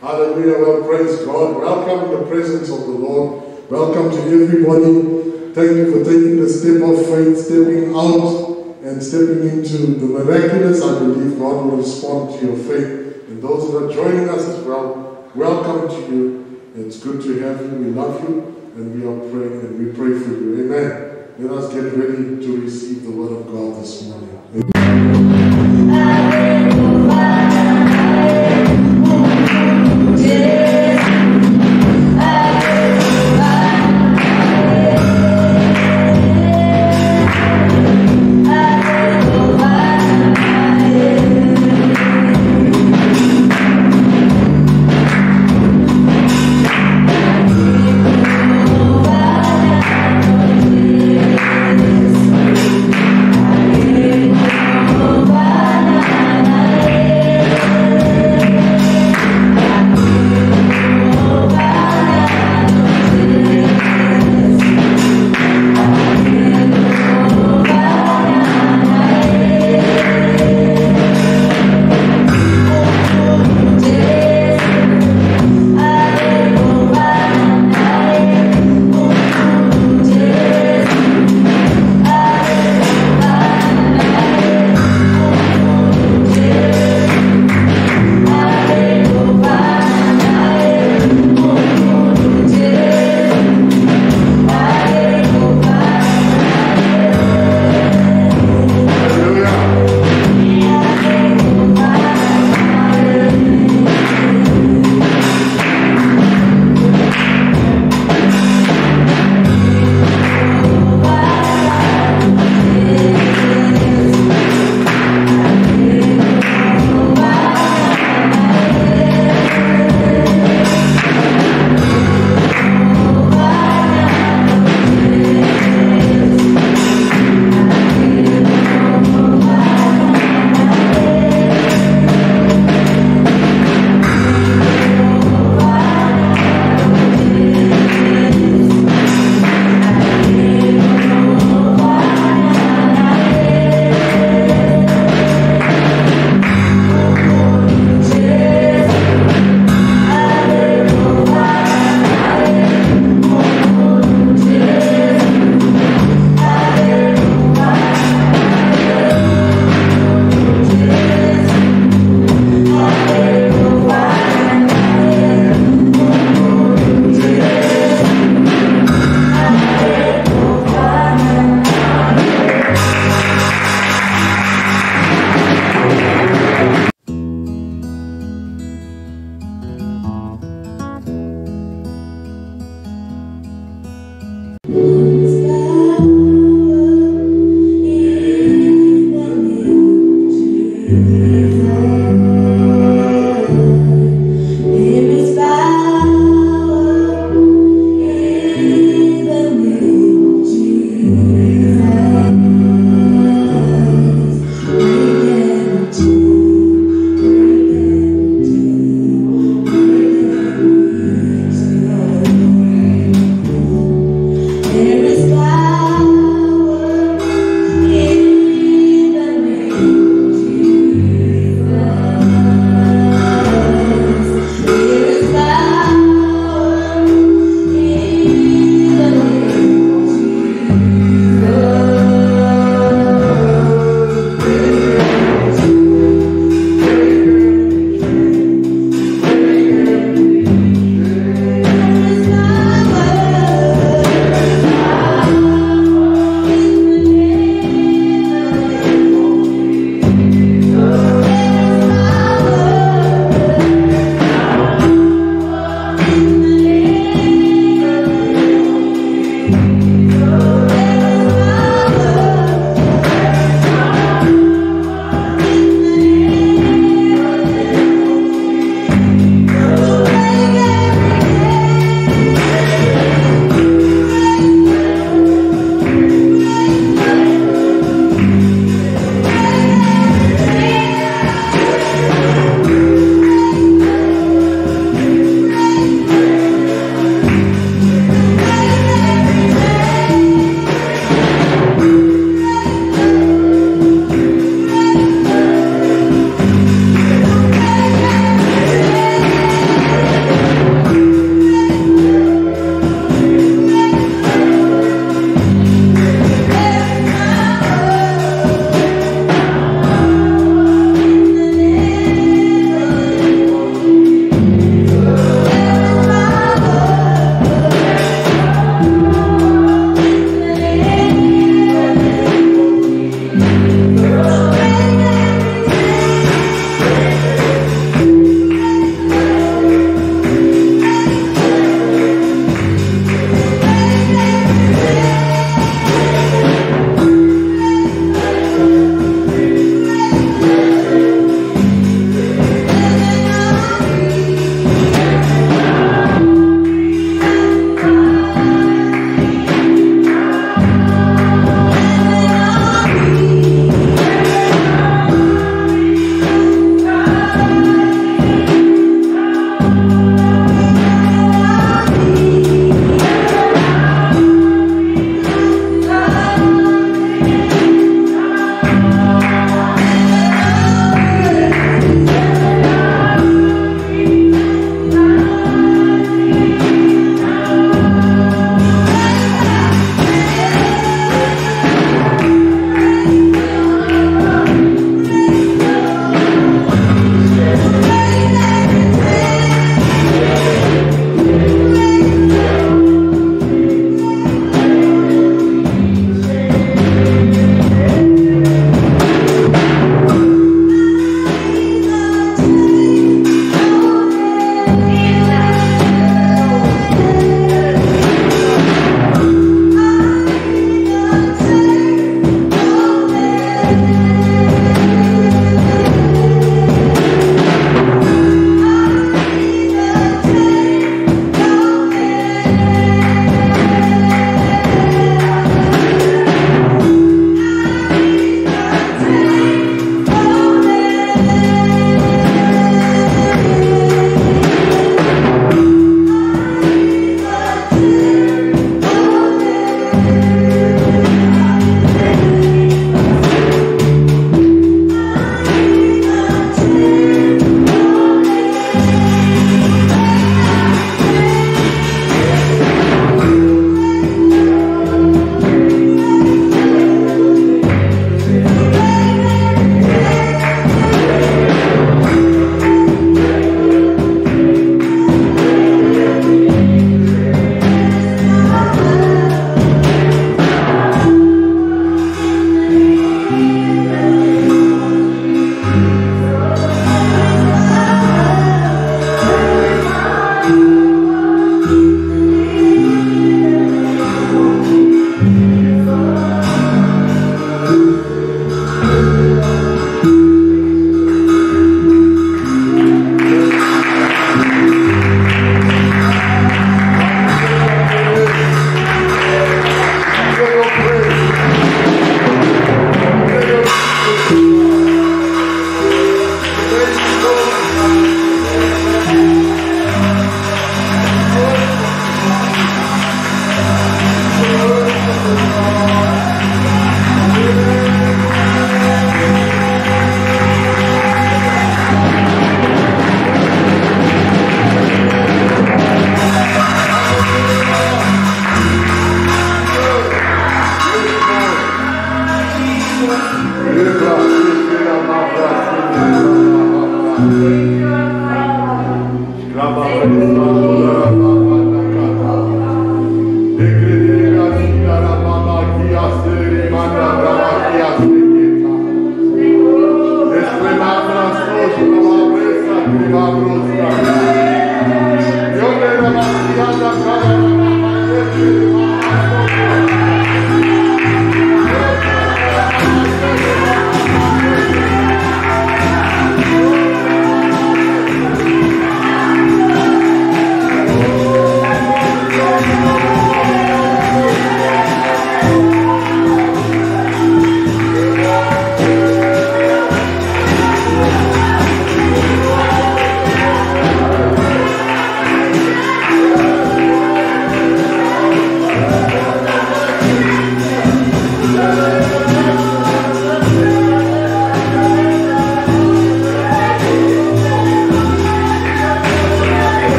Hallelujah. Well, praise God. Welcome in the presence of the Lord. Welcome to everybody. Thank you for taking the step of faith, stepping out and stepping into the miraculous. I believe God will respond to your faith. And those that are joining us as well, welcome to you. It's good to have you. We love you and we are praying and we pray for you. Amen. Let us get ready to receive the word of God this morning.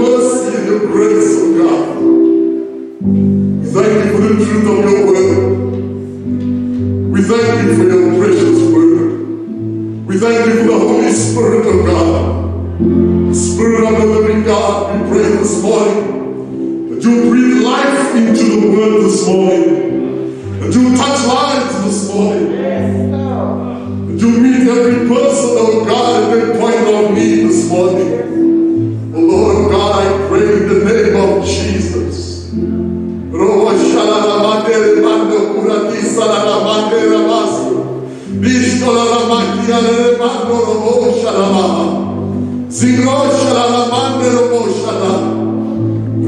Mercy and your grace, oh God. We thank you for the truth of your word. We thank you for your precious word. We thank you for the Holy Spirit of God. Spirit of the living God, we pray this morning that you breathe life into the word this morning.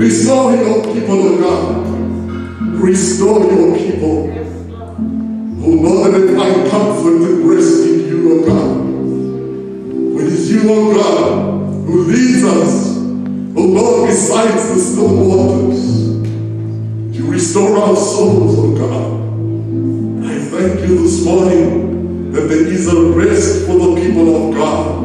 Restore your people, O God. Restore your people. Oh Lord, and find comfort and rest in you, O God. It is you, O God, who leads us, O Lord, besides the still waters. You restore our souls, O God. I thank you this morning that there is a rest for the people of God.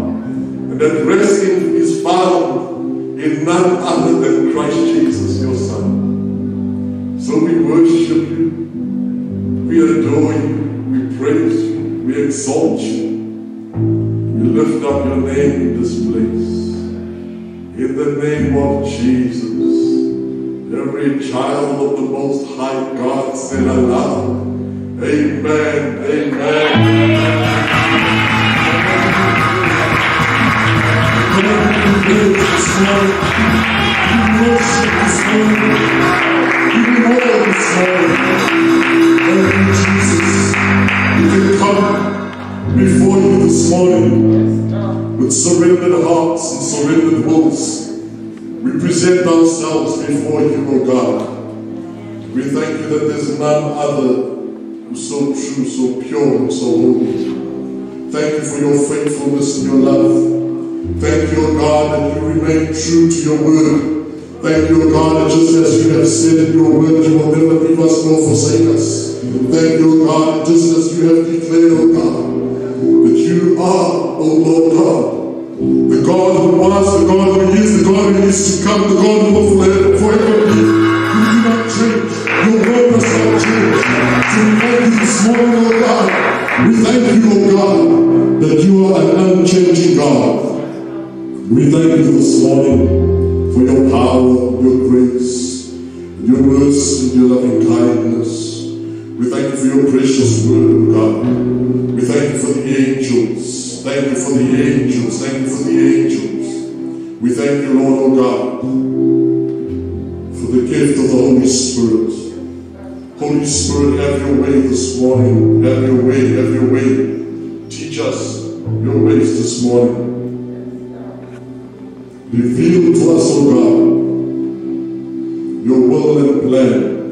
And that resting is found in none other than Christ Jesus, your Son. So we worship you. We adore you, we praise you, we exalt you. We lift up your name in this place. In the name of Jesus. Every child of the Most High God said aloud, Amen. This as you have said in your word, you will never leave us nor forsake us. Thank you, God, just as you have declared, O God, that you are, O Lord God, the God who was, the God who is, the God who is to come, the God who will your loving kindness. We thank you for your precious word, God. We thank you for the angels. Thank you for the angels. Thank you for the angels. We thank you, Lord, oh God, for the gift of the Holy Spirit. Holy Spirit, have your way this morning. Have your way, have your way. Teach us your ways this morning. Reveal to us, O God,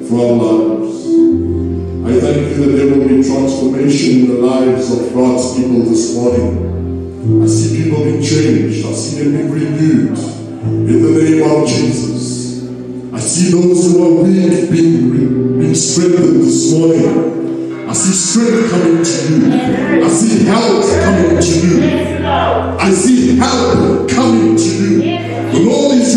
for our lives. I thank you that there will be transformation in the lives of God's people this morning. I see people being changed. I see them being renewed in the name of Jesus. I see those who are weak being, being strengthened this morning. I see strength coming to you. I see health coming to you. I see help coming to you. The Lord is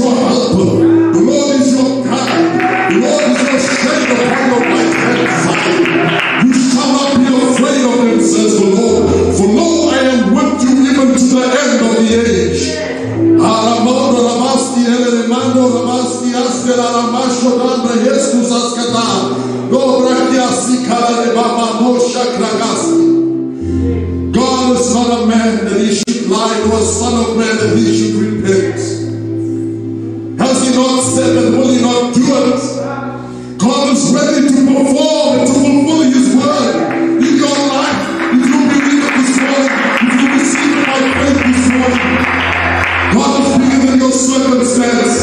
kragasi. God is not a man that he should lie, nor a son of man that he should repent. Has he not said and will he not do it? God is ready to perform and to fulfill his word in your life. If you believe it this morning, if you receive it by faith this morning, God is bigger than your circumstance.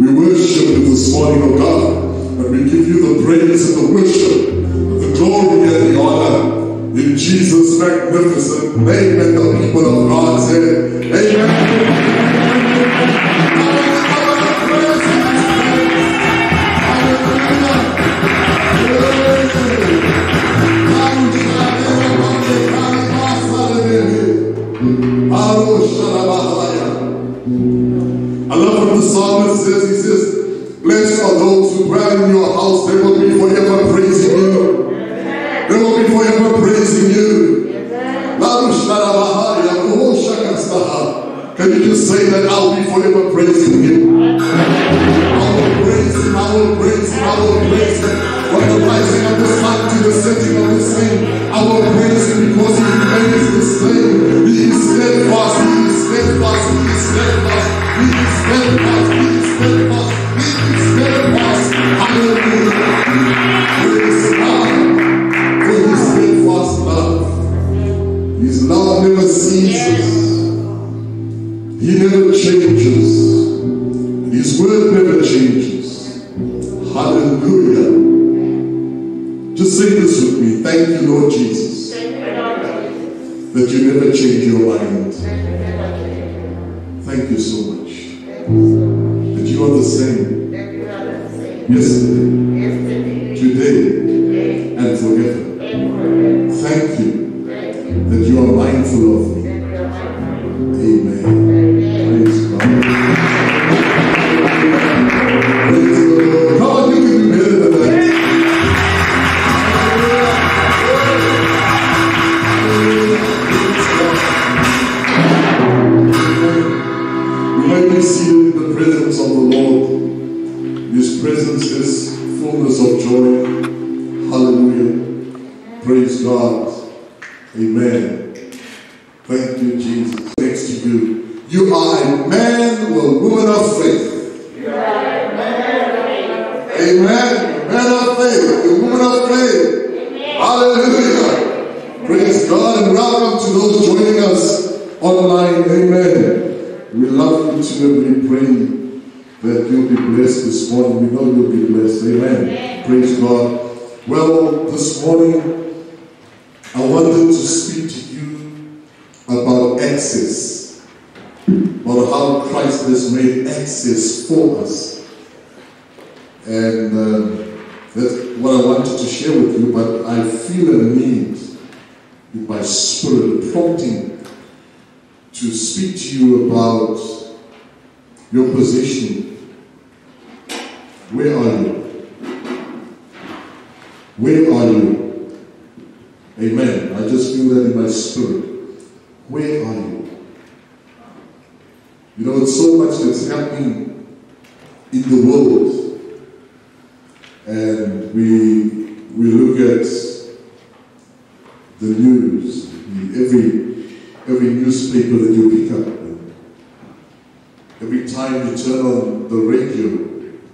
We worship you this morning, O God. And we give you the praise and the worship, the glory and the honor. In Jesus' magnificent name, and the people of God said, Amen. Say that I'll be forever praising him? I will praise him, I will praise him, I will praise him. From the rising of the sun to the setting of the same, I will praise him because he remains the same. He is steadfast, he is steadfast, he is steadfast, he is steadfast,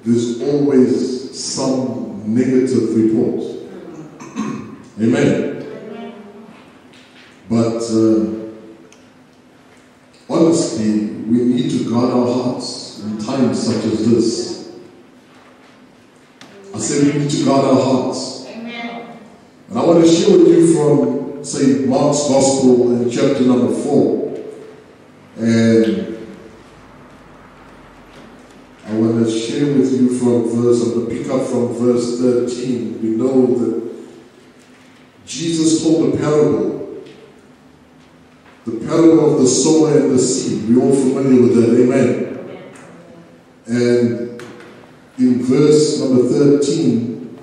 there's always some negative report. Amen. But uh, honestly, we need to guard our hearts in times such as this. I said we need to guard our hearts. Amen. And I want to share with you from, say, Mark's Gospel in chapter number 4. And I want to share with you from verse, I'm going to pick up from verse 13. We know that Jesus told a parable. The parable of the sower and the seed. We're all familiar with that. Amen. And in verse number 13,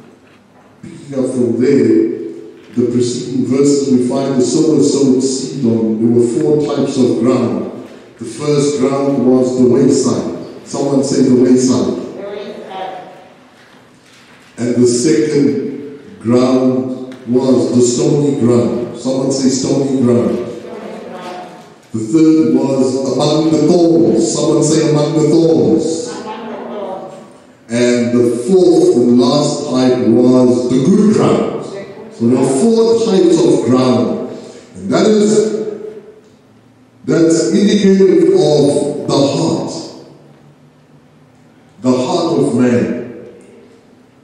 picking up from there, the preceding verses, we find the sower sowed seed on. There were four types of ground. The first ground was the wayside. Someone say the wayside. And the second ground was the stony ground. Someone say stony ground. The third was among the thorns. Someone say among the thorns. And the fourth and last type was the good ground. So there are four types of ground. And that is that's indicative of the heart. The heart of man.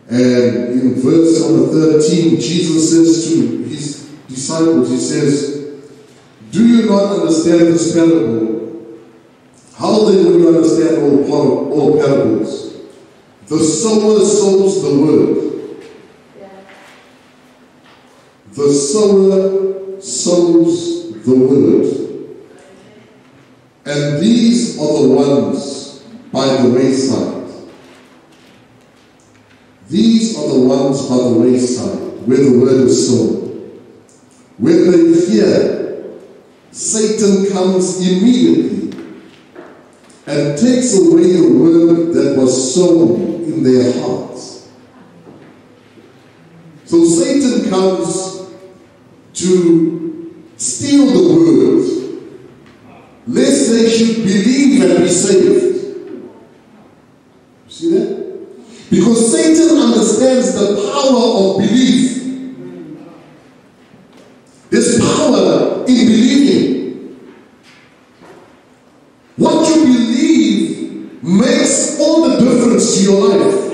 And in verse number 13, Jesus says to his disciples, He says, Do you not understand this parable? How then will you understand all, all parables? The sower sows the word. The sower sows the word. And these are the ones by the wayside. These are the ones by the wayside where the word is sown. When they hear, Satan comes immediately and takes away the word that was sown in their hearts. So Satan comes to steal the word, lest they should believe and be saved. You see that? Because Satan understands the power of belief. There's power in believing. What you believe makes all the difference to your life.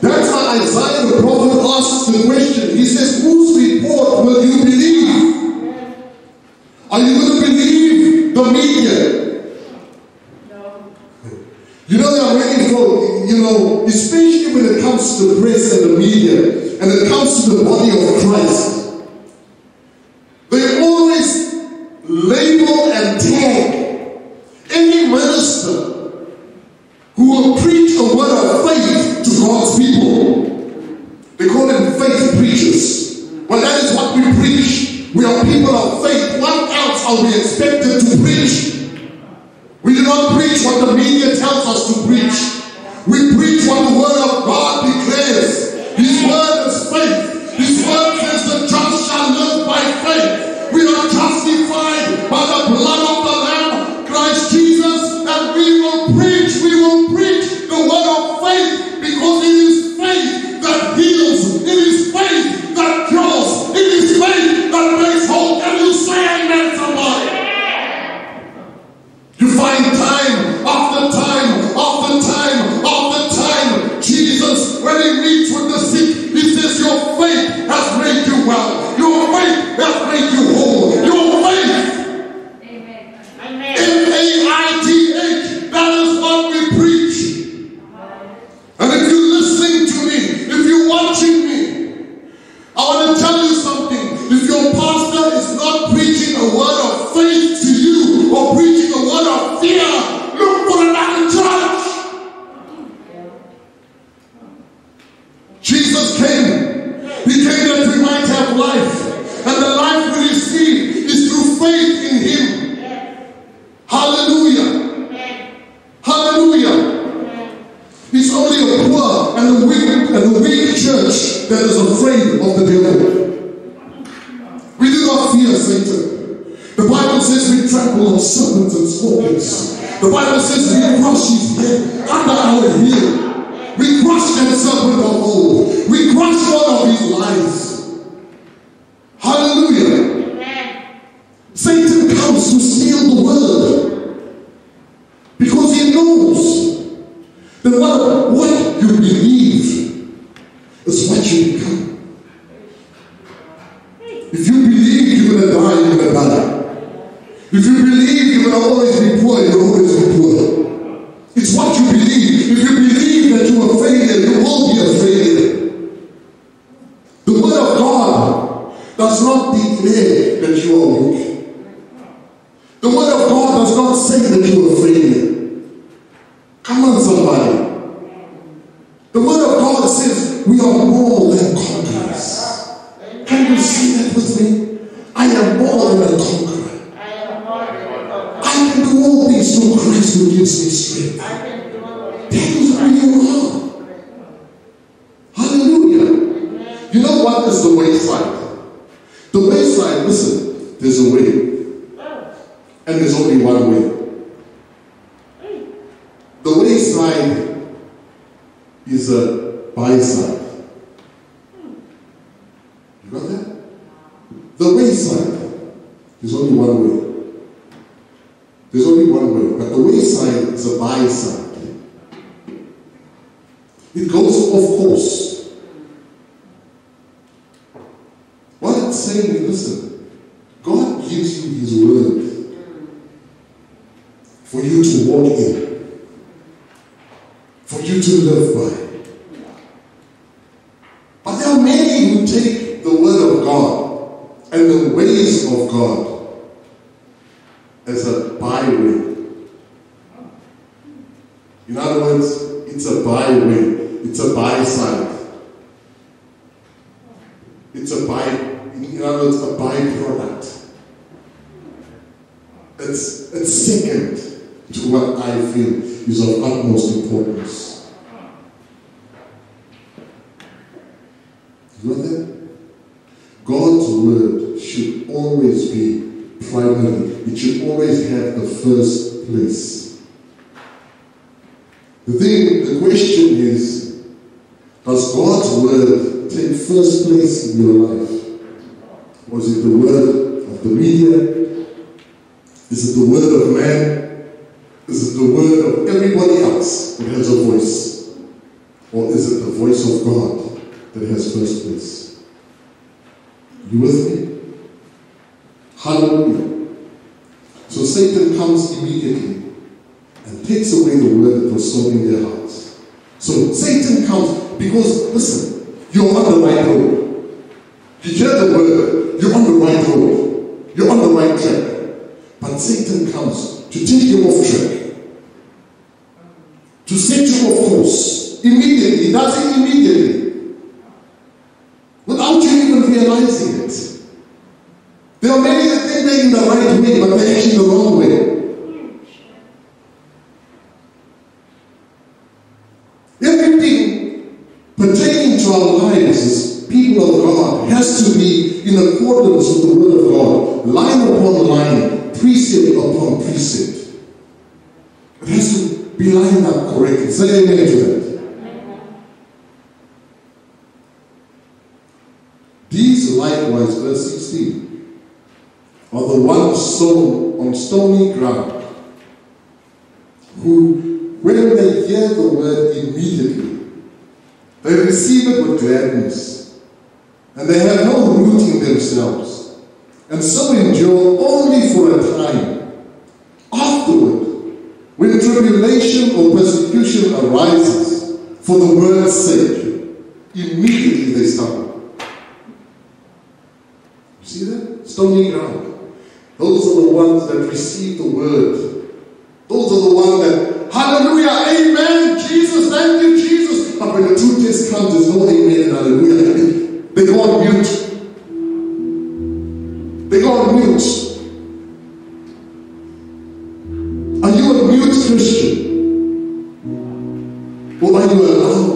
That's why Isaiah the prophet asks the question. He says, Whose report will you believe? Are you going to believe the media? No. You know, there are many folk, you know, especially when it comes to the press and the media, and it comes to the body of Christ, immediately. That's it immediately. Without you even realizing it. There are many that think they're in the right way, but they're actually the wrong way. Everything pertaining to our lives as people of God has to be in accordance with the Word of God, line upon line, precept upon precept. It has to be lined up correctly. Say amen to that. verse 16. are the ones sown on stony ground, who, when they hear the word immediately, they receive it with gladness, and they have no root in themselves, and so endure only for a time. Afterward, when tribulation or persecution arises for the word's sake, immediately they stumble. See that? Stony ground. Those are the ones that receive the word. Those are the ones that, hallelujah, amen, Jesus, thank you, Jesus. But when the true test comes, there's no amen and hallelujah. They go on mute. They go on mute. Are you a mute Christian? Or are you a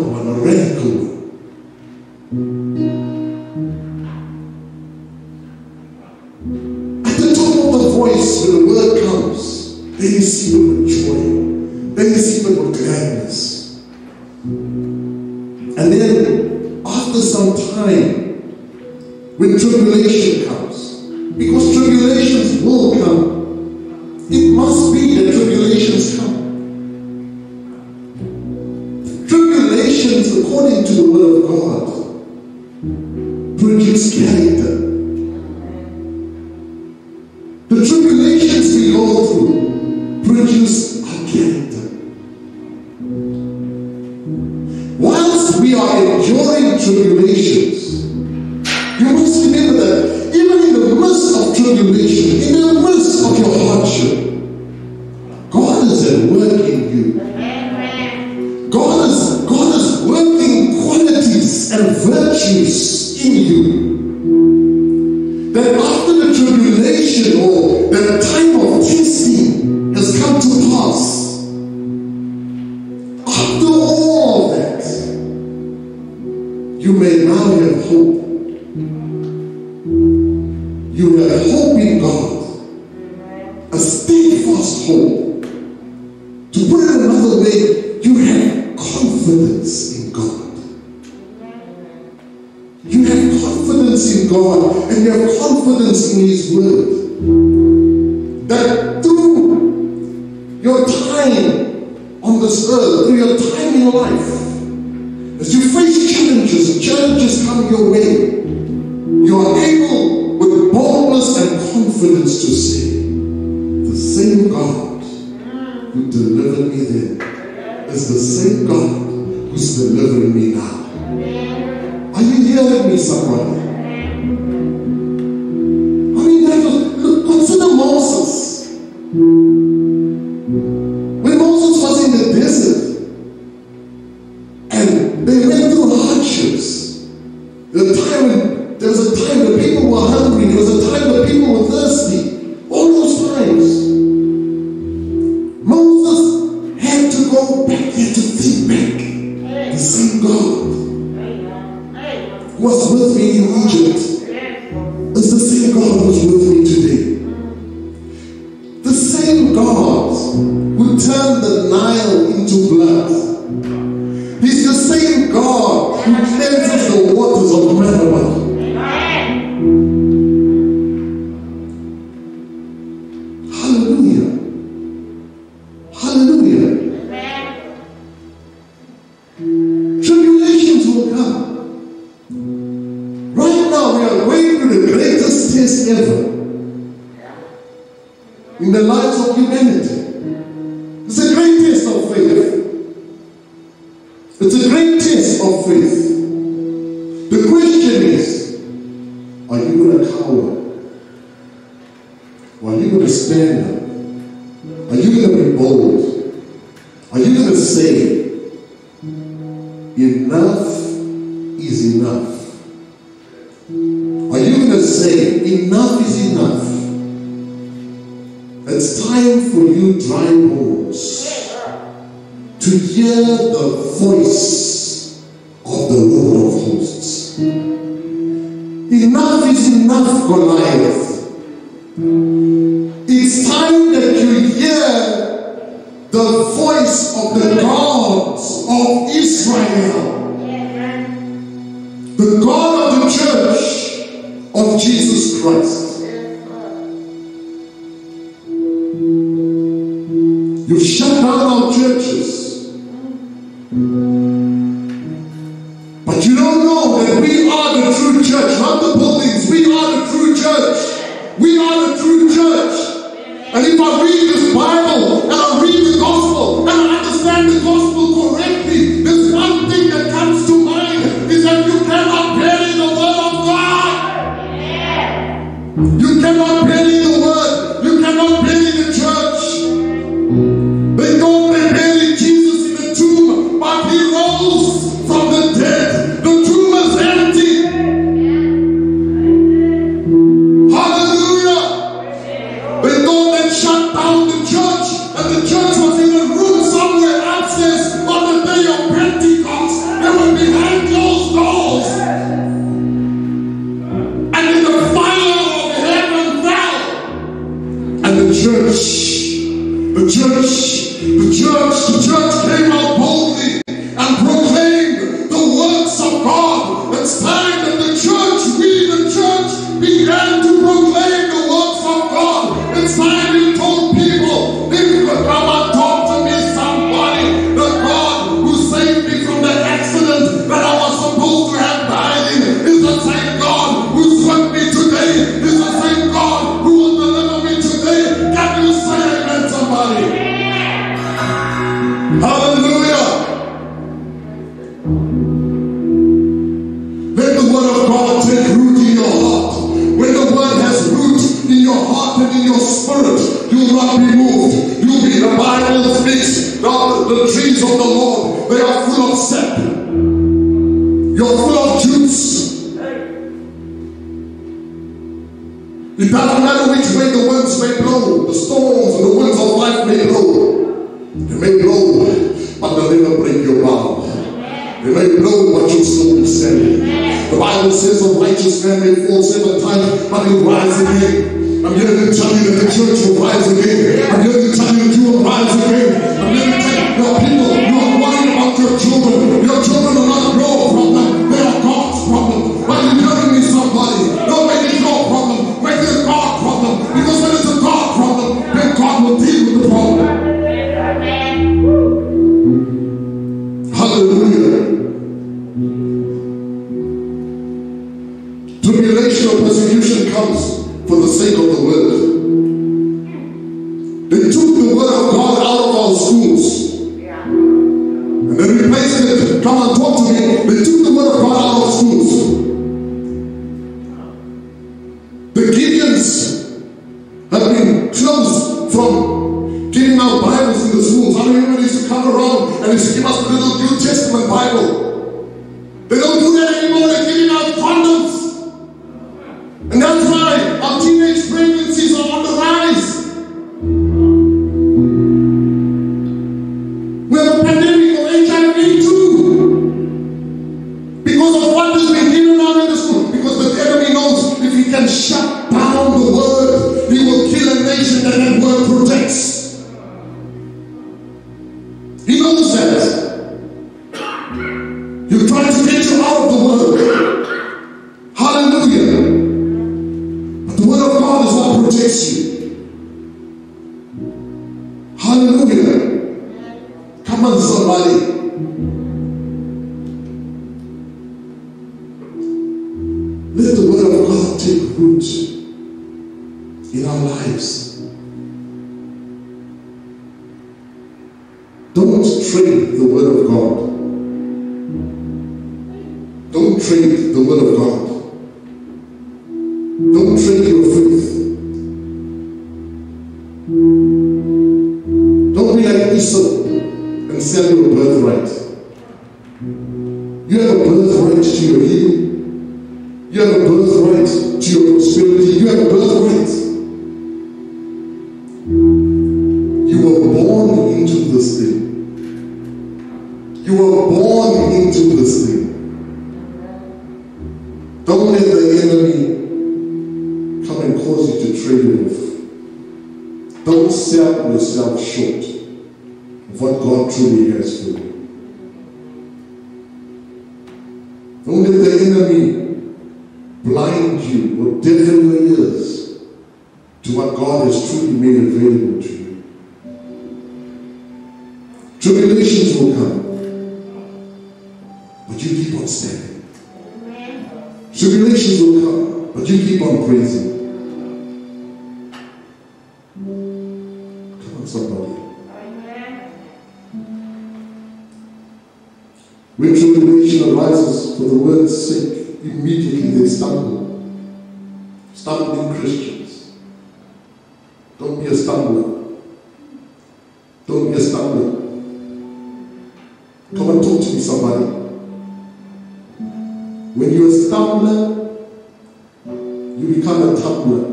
you may now have hope. You have hope in God, a steadfast hope. To put it another way, you have confidence in God. You have confidence in God and you have confidence in His Word. your way of Israel, the God of the church of Jesus Christ. You shut down our churches. Hallelujah. Retribution arises for the word's sake. Immediately they stumble. Stumbling Christians. Don't be a stumbler. Don't be a stumbler. Come and talk to me, somebody. When you're a stumbler, you become a tumbler.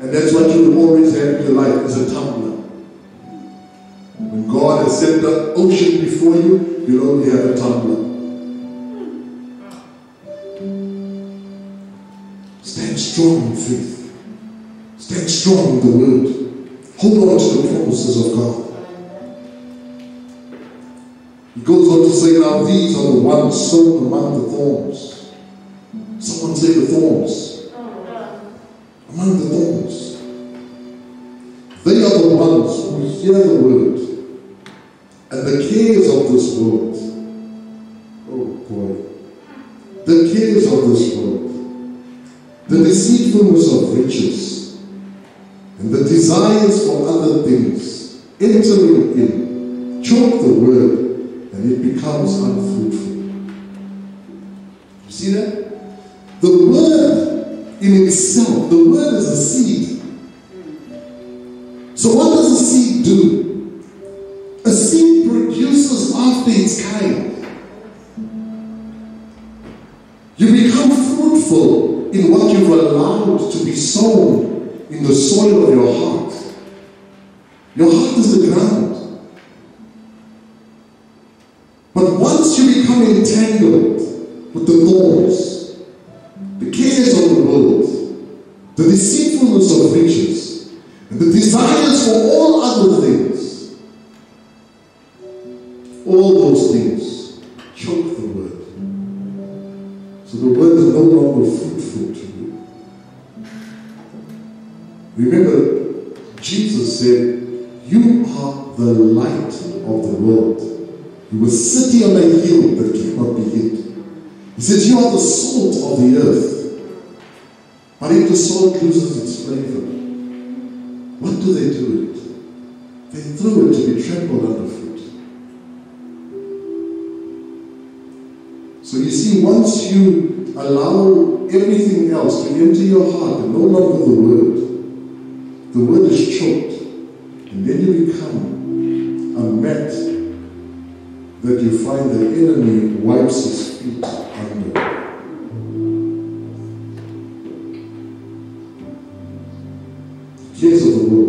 And that's what you will always have in your life is a tumbler. When God has set the ocean before you, you don't hear the tumbling. Stand strong in faith. Stand strong in the word. Hold on to the promises of God. He goes on to say, Now these are the ones sown among the thorns. Someone say the thorns. Among the thorns. They are the ones who hear the word and the cares of this world, oh boy, the cares of this world, the deceitfulness of riches, and the desires for other things entering in, choke the word, and it becomes unfruitful. You see that? The word in itself, the word is a seed. So what does a seed do? to be sown in the soil of your heart. Your heart is the ground. But once you become entangled with the laws, the cares of the world, the deceitfulness of riches, and the desires for all other things, all those things choke the word. So the word is no longer free. Remember, Jesus said, You are the light of the world. You were sitting on a hill that cannot be hid. He says, You are the salt of the earth. But if the salt loses its flavor, what do they do with it? They throw it to be trampled underfoot. So you see, once you allow everything else to enter your heart and no longer the world. The word is choked, and then you become a mat that you find the enemy wipes his feet under. Here's the word.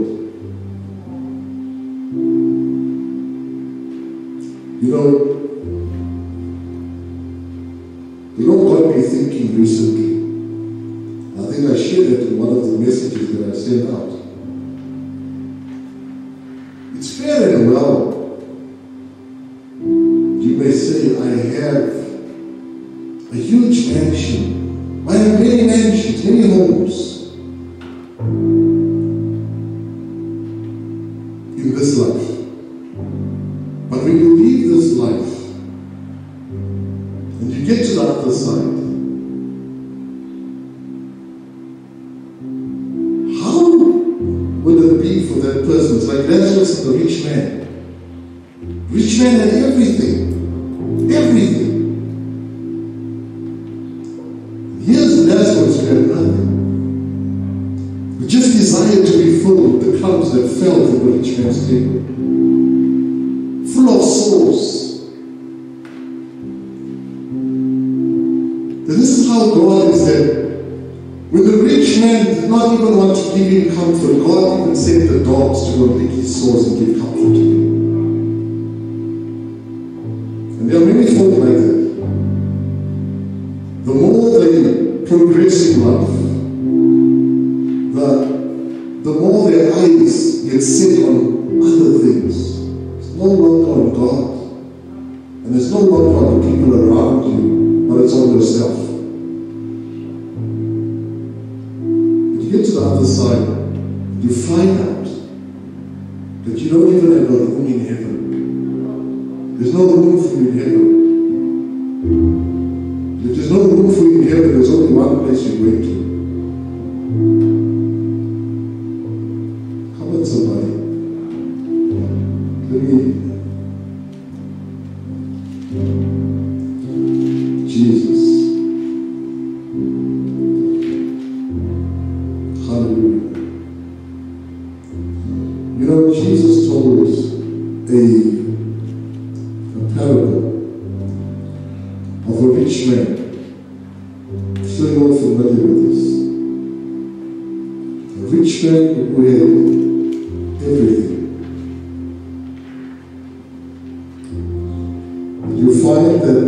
you find that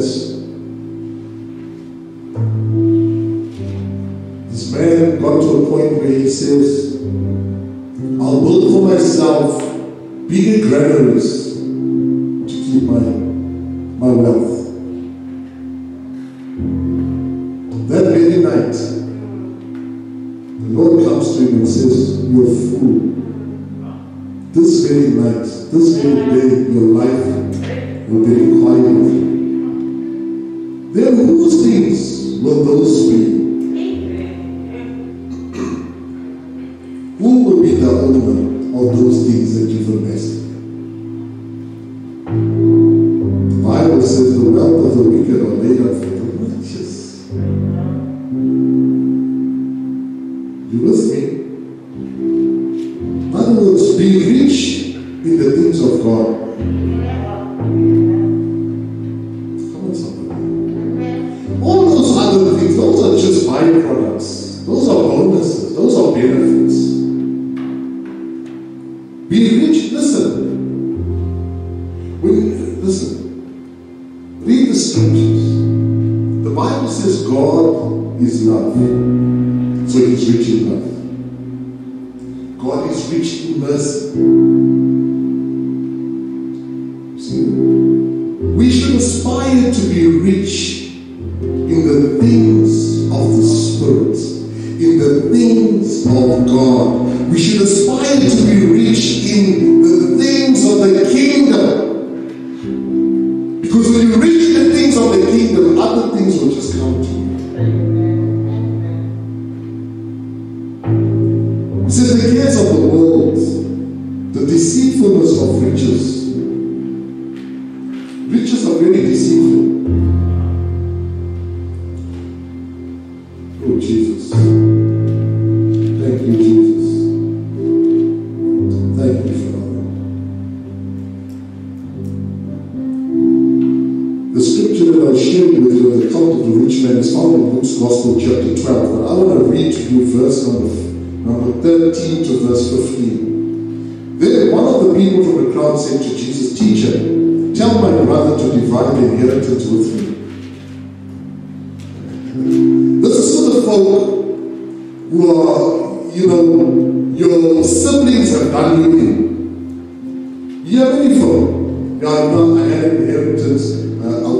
this man got to a point where he says, I'll build for myself bigger granaries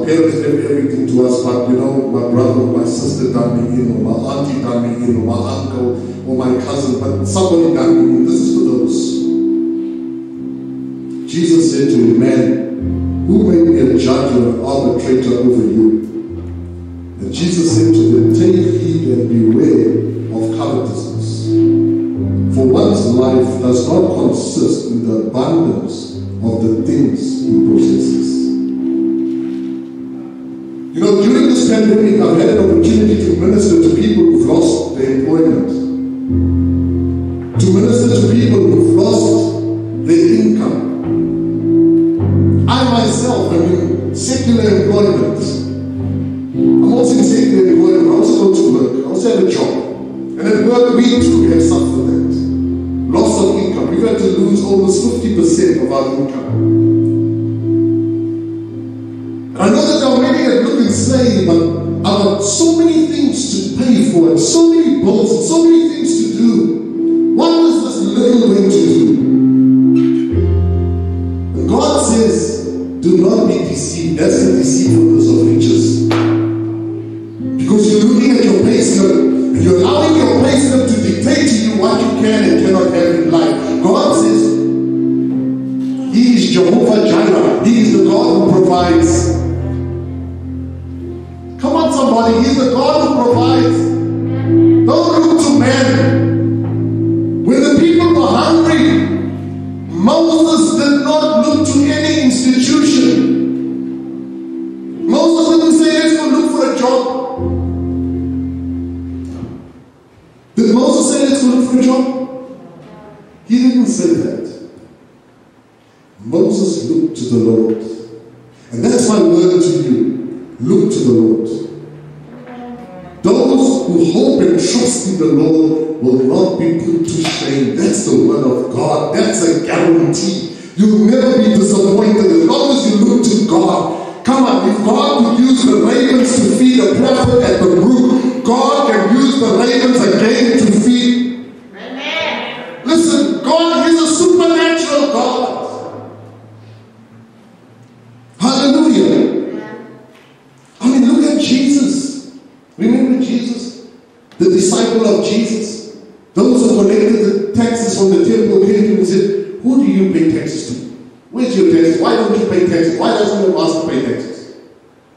parents gave everything to us, but you know, my brother or my sister done me in, or my auntie done me in, or my uncle, or my cousin, but somebody done me in. This is for those. Jesus said to him, Man, who made me a judge or an arbitrator over you? And Jesus said to them, Take heed and beware of covetousness. For one's life does not consist in the abundance of the things he possesses. I've had an opportunity to minister to people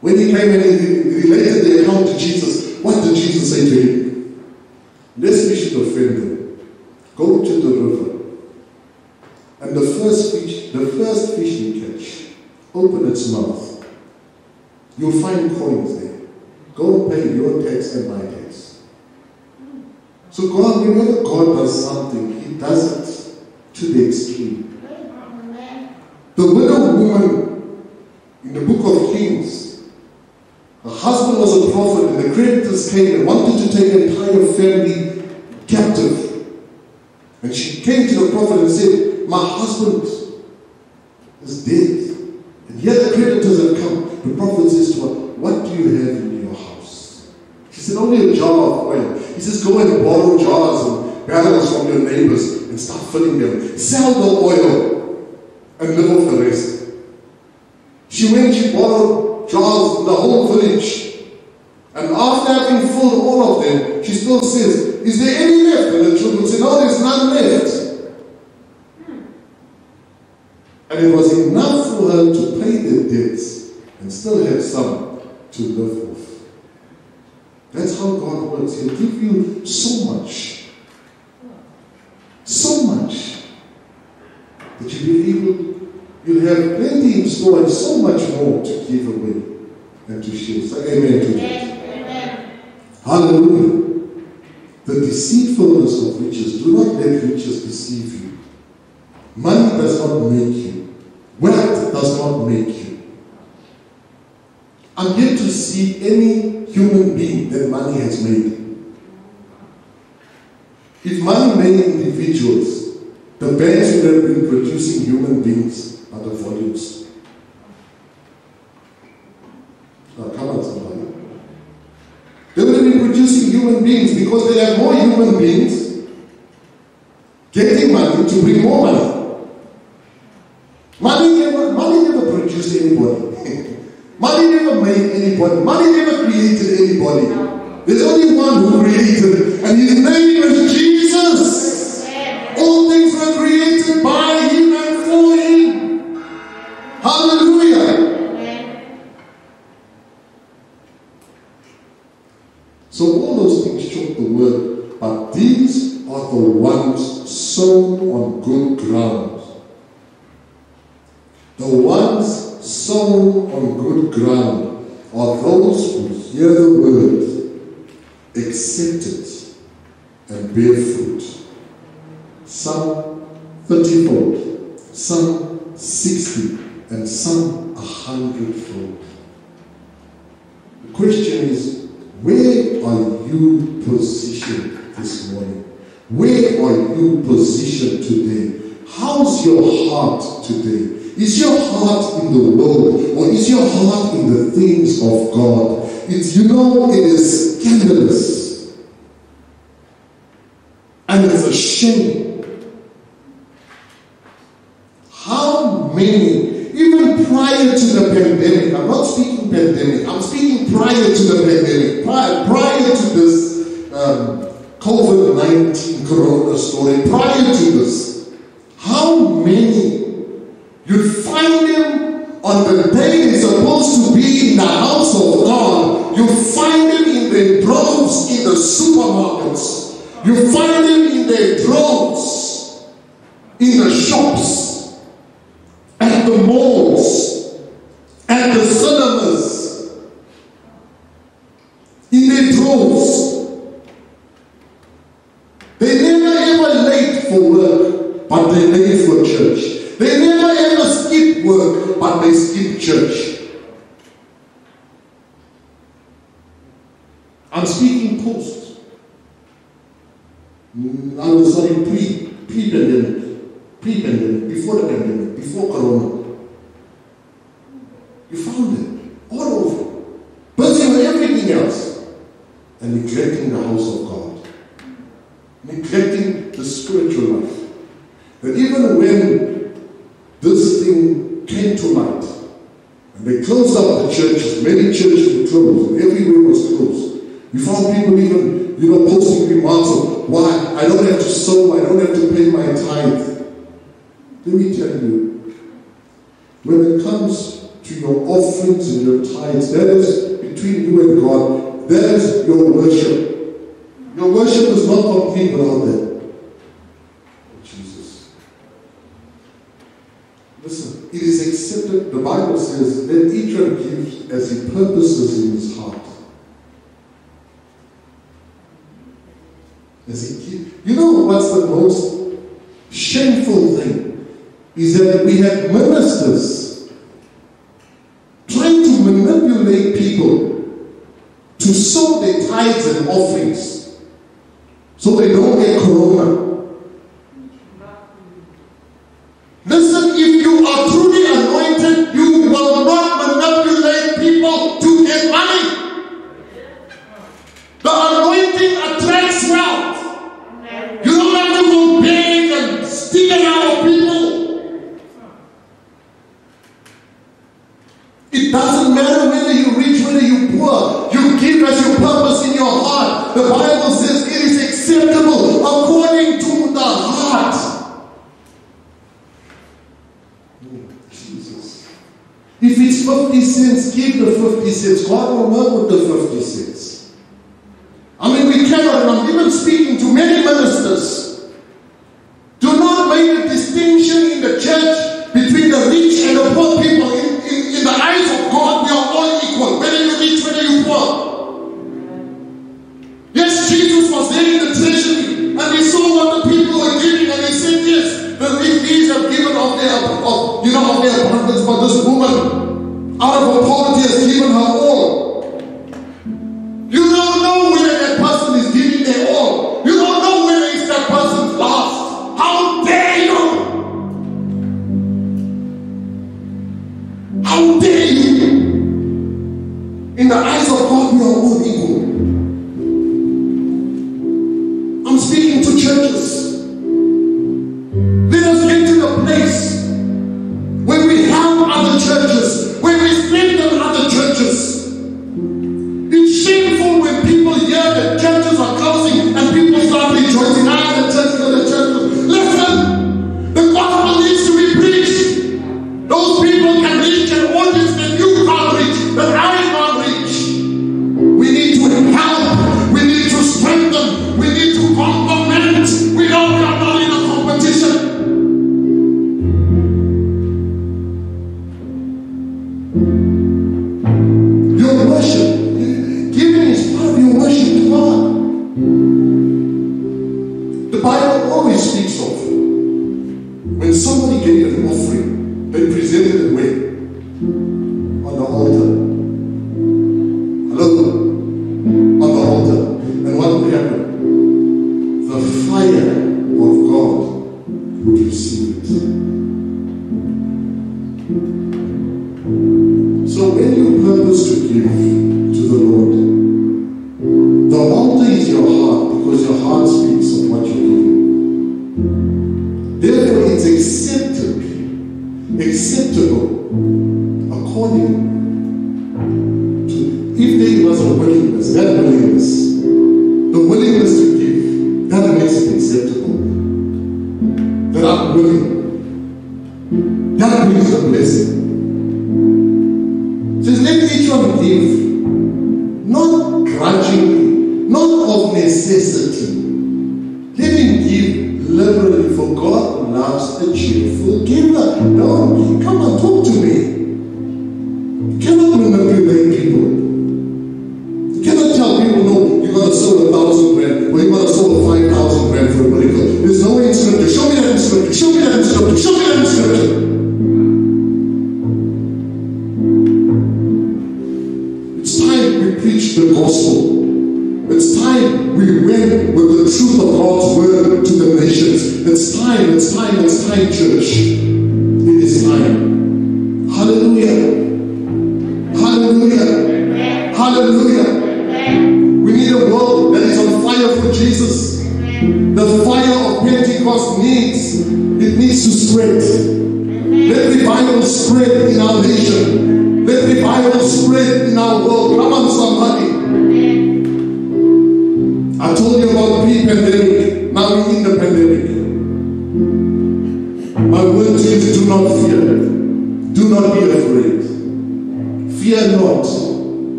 When he came and he related the account to Jesus, what did Jesus say to him? Lest we should offend them, go to the river. And the first fish, the first fish you catch, open its mouth. You'll find coins there. Go pay your tax and my tax. So God, whenever God does something, He does it to the extreme. The widow woman in the book of Kings husband was a prophet, and the creditors came and wanted to take an entire family captive. And she came to the prophet and said, My husband is dead. And yet the creditors have come. The prophet says to her, What do you have in your house? She said, Only a jar of oil. He says, Go and borrow jars and barrels from your neighbors and start filling them. Sell the oil and live off the rest. She went, she borrowed jars the whole village. And after having filled all of them, she still says, Is there any left? And the children say, No, there's none left. And it was enough for her to pay the debts and still have some to live off. That's how God works. He'll give you so much. So much. That you'll be able, you'll have plenty in store and so much more to give away and to share. So amen to that. Hallelujah. The deceitfulness of riches. Do not let riches deceive you. Money does not make you. Wealth does not make you. I'm yet to see any human being that money has made. If money made individuals, the banks would have been producing human beings the volumes. Uh, now, come on, somebody. They would have been producing human beings because they have more human beings getting money to bring more money. Money never, money never produced anybody. money never made anybody. Money never created anybody. There's only one who created, and his name is Jesus. Sown on good ground. The ones sown on good ground are those who hear the word, accept it, and bear fruit. Some 30 fold, some 60, and some a hundredfold. The question is, where are you positioned this morning? Where are you positioned today? How's your heart today? Is your heart in the world or is your heart in the things of God? It's, you know, it is scandalous. And it's a shame. How many, even prior to the pandemic, I'm not speaking pandemic, I'm speaking prior to the pandemic, prior, prior to this um, COVID 19 corona story, prior to this, how many you'd find them on the day they're supposed to be in the house of God, you find them in their droves in the supermarkets, you find them in their droves in the shops, at the malls, at the cinemas, in their droves. They never ever late for work, but they late for church. They never ever skip work, but they skip church. I'm speaking post. Mm, I'm sorry, pre pre pandemic, pre pandemic, before the pandemic, before Corona. You found it all over, busy with everything else, and neglecting the house of God, neglecting the spiritual life. That even when this thing came to light, and they closed up the churches, many churches were closed, and everywhere was closed. You found people even, you know, posting remarks of why I don't have to sow, I don't have to pay my tithe. Let me tell you, when it comes to your offerings and your tithes, that is between you and God. That is your worship. Your worship is not complete without that. Oh, Jesus. Listen, it is accepted. The Bible says, let each one give as he purposes in his heart. As he. You know what's the most shameful thing? Is that we have ministers trying to manipulate people to sow their tithes and offerings so they don't get corona. You purpose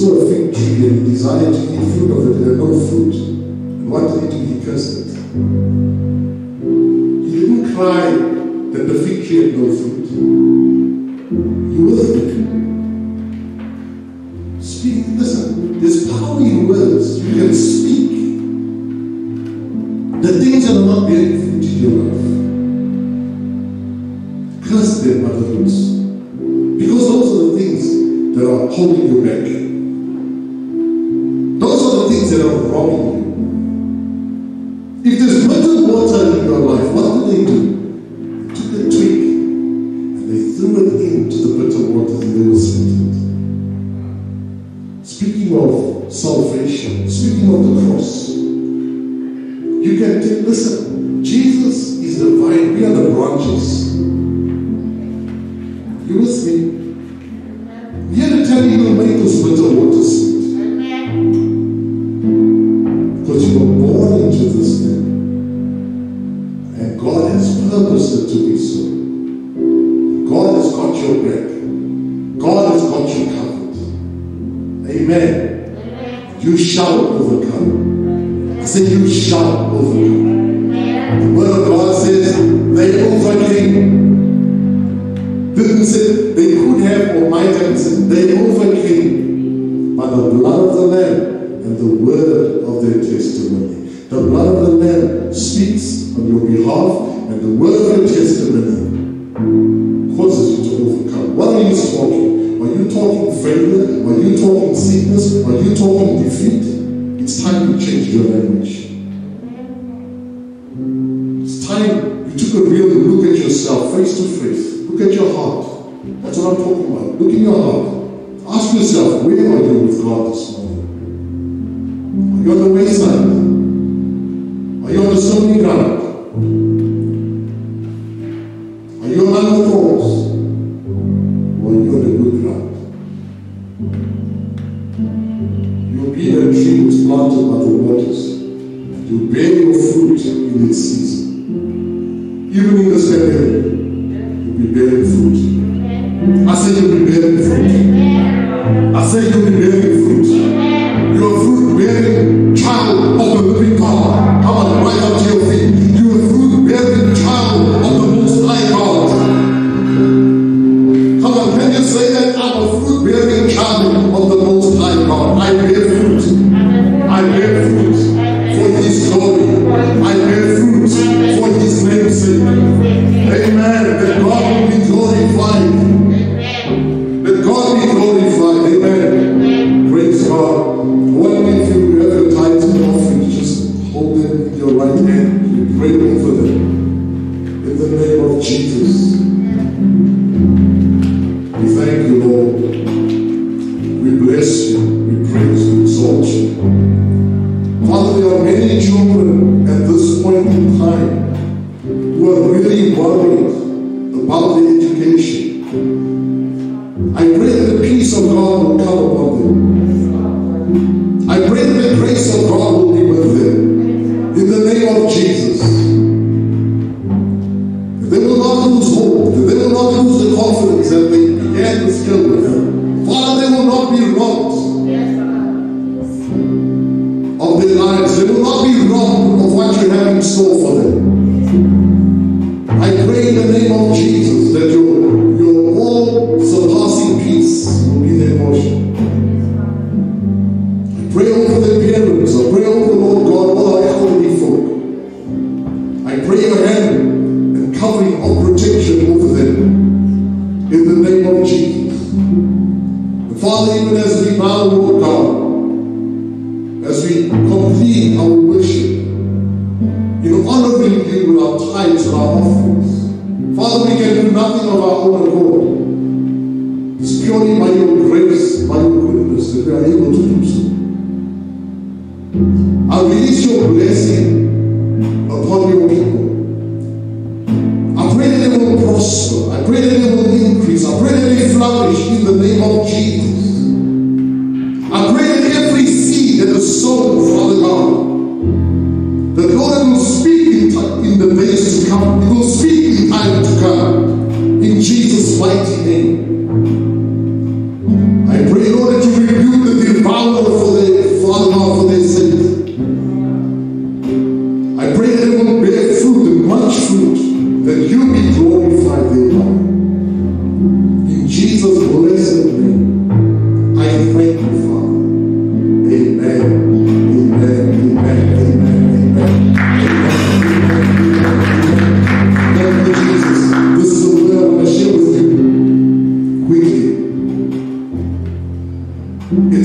So a fig tree and he desired to eat fruit of it, there no fruit, and wanted it to be cursed. He didn't cry that the fig tree had no fruit. He withered.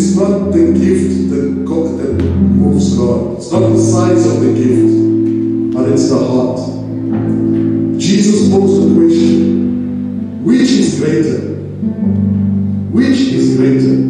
is not the gift that, God, that moves God. It's not the size of the gift, but it's the heart. Jesus posed the question which is greater? Which is greater?